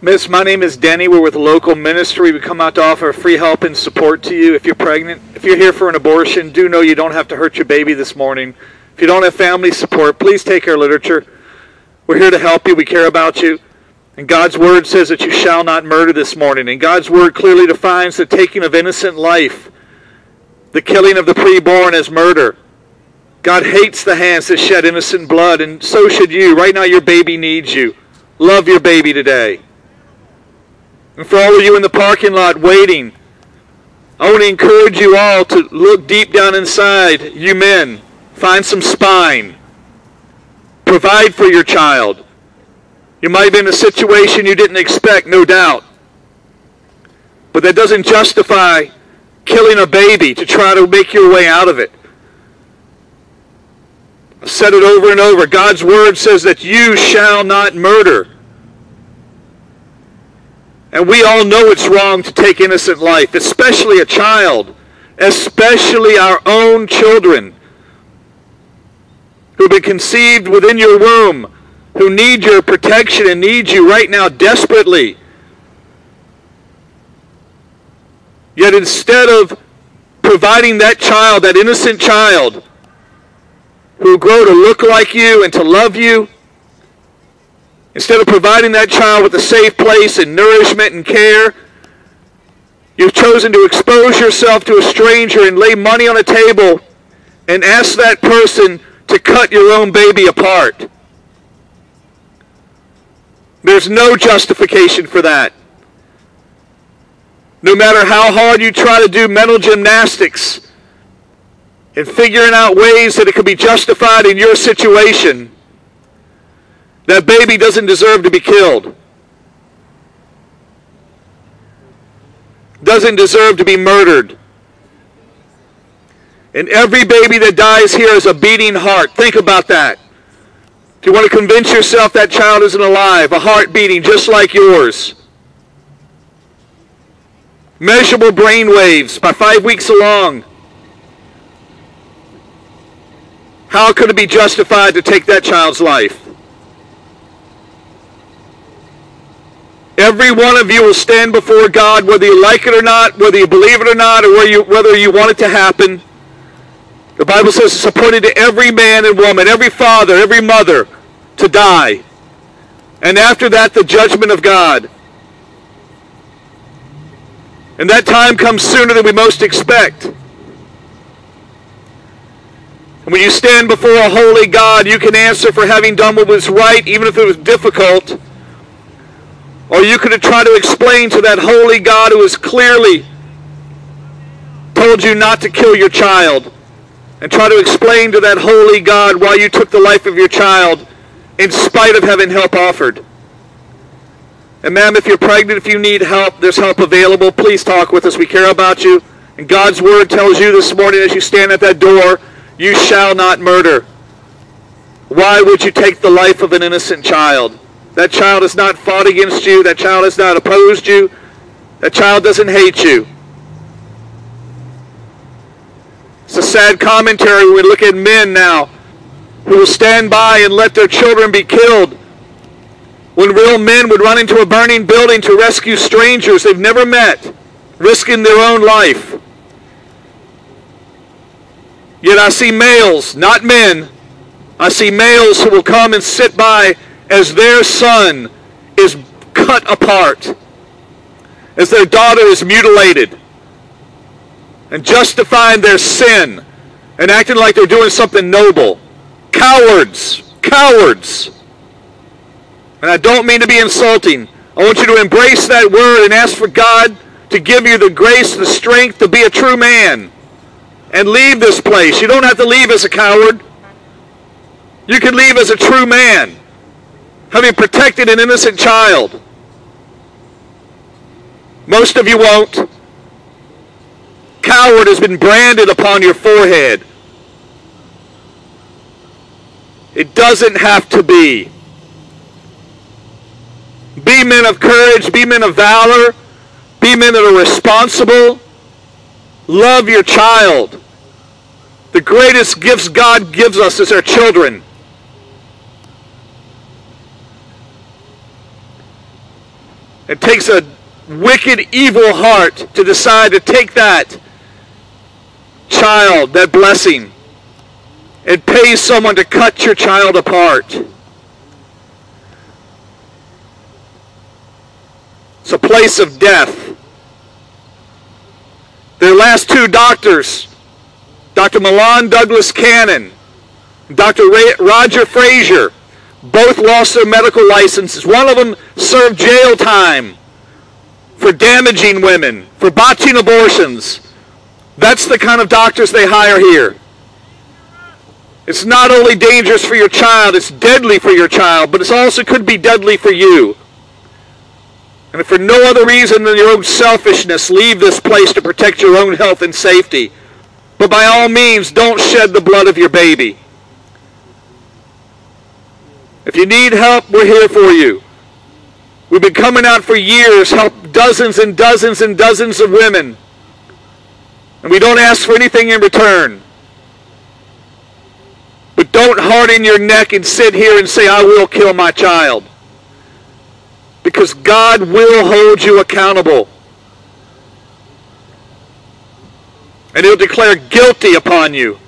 Miss, my name is Denny. We're with a local ministry. We come out to offer free help and support to you. If you're pregnant, if you're here for an abortion, do know you don't have to hurt your baby this morning. If you don't have family support, please take our literature. We're here to help you. We care about you. And God's word says that you shall not murder this morning. And God's word clearly defines the taking of innocent life, the killing of the preborn as murder. God hates the hands that shed innocent blood, and so should you. Right now, your baby needs you. Love your baby today. And for all of you in the parking lot waiting, I want to encourage you all to look deep down inside, you men. Find some spine. Provide for your child. You might been in a situation you didn't expect, no doubt. But that doesn't justify killing a baby to try to make your way out of it. I've said it over and over. God's word says that you shall not murder. And we all know it's wrong to take innocent life, especially a child, especially our own children who've been conceived within your womb, who need your protection and need you right now desperately. Yet instead of providing that child, that innocent child, who grow to look like you and to love you, Instead of providing that child with a safe place and nourishment and care, you've chosen to expose yourself to a stranger and lay money on a table and ask that person to cut your own baby apart. There's no justification for that. No matter how hard you try to do mental gymnastics and figuring out ways that it could be justified in your situation, that baby doesn't deserve to be killed. Doesn't deserve to be murdered. And every baby that dies here is a beating heart. Think about that. If you want to convince yourself that child isn't alive, a heart beating just like yours. Measurable brain waves by five weeks along. How could it be justified to take that child's life? Every one of you will stand before God, whether you like it or not, whether you believe it or not, or whether you, whether you want it to happen. The Bible says it's appointed to every man and woman, every father, every mother, to die. And after that, the judgment of God. And that time comes sooner than we most expect. And when you stand before a holy God, you can answer for having done what was right, even if it was difficult. Or you could have tried to explain to that holy God who has clearly told you not to kill your child and try to explain to that holy God why you took the life of your child in spite of having help offered. And ma'am, if you're pregnant, if you need help, there's help available. Please talk with us. We care about you. And God's word tells you this morning as you stand at that door, you shall not murder. Why would you take the life of an innocent child? That child has not fought against you. That child has not opposed you. That child doesn't hate you. It's a sad commentary when we look at men now who will stand by and let their children be killed. When real men would run into a burning building to rescue strangers they've never met, risking their own life. Yet I see males, not men, I see males who will come and sit by as their son is cut apart, as their daughter is mutilated, and justifying their sin and acting like they're doing something noble. Cowards! Cowards! And I don't mean to be insulting. I want you to embrace that word and ask for God to give you the grace, the strength to be a true man and leave this place. You don't have to leave as a coward. You can leave as a true man having protected an innocent child. Most of you won't. Coward has been branded upon your forehead. It doesn't have to be. Be men of courage, be men of valor, be men that are responsible. Love your child. The greatest gifts God gives us is our children. It takes a wicked, evil heart to decide to take that child, that blessing, and pay someone to cut your child apart. It's a place of death. Their last two doctors, Dr. Milan Douglas Cannon, Dr. Ray, Roger Frazier, both lost their medical licenses. One of them served jail time for damaging women, for botching abortions. That's the kind of doctors they hire here. It's not only dangerous for your child, it's deadly for your child, but it also could be deadly for you. And for no other reason than your own selfishness, leave this place to protect your own health and safety. But by all means, don't shed the blood of your baby. If you need help, we're here for you. We've been coming out for years, help dozens and dozens and dozens of women. And we don't ask for anything in return. But don't harden your neck and sit here and say, I will kill my child. Because God will hold you accountable. And he'll declare guilty upon you.